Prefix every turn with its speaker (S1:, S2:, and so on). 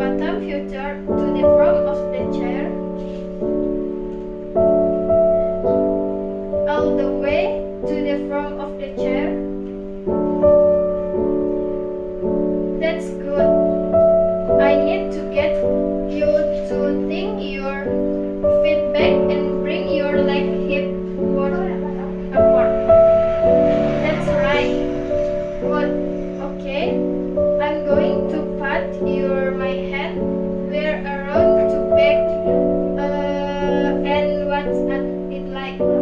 S1: quantum future to the front of the chair. All the way to the front of the chair. over my head were a road to beg uh, and what's it like